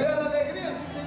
se vea la alegría, sí,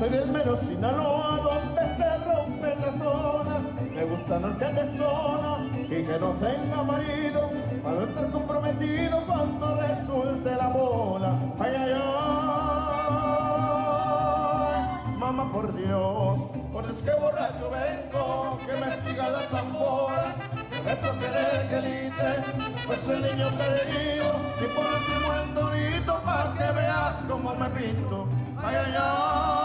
Soy del mero Sinaloa donde se rompen las olas Me gusta no que de sola y que no tenga marido Para no estar comprometido cuando resulte la bola. Ay, ay, ay. Mamá por Dios Por Dios que borracho vengo Que me siga la tambora Que me toque el quelite Pues el niño querido Y por último el dorito Pa' que veas cómo me pinto. Ay, ay, ay